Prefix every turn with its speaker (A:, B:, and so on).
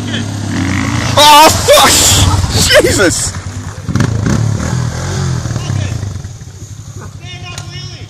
A: Oh, fuck! Jesus! Stand up, Lily!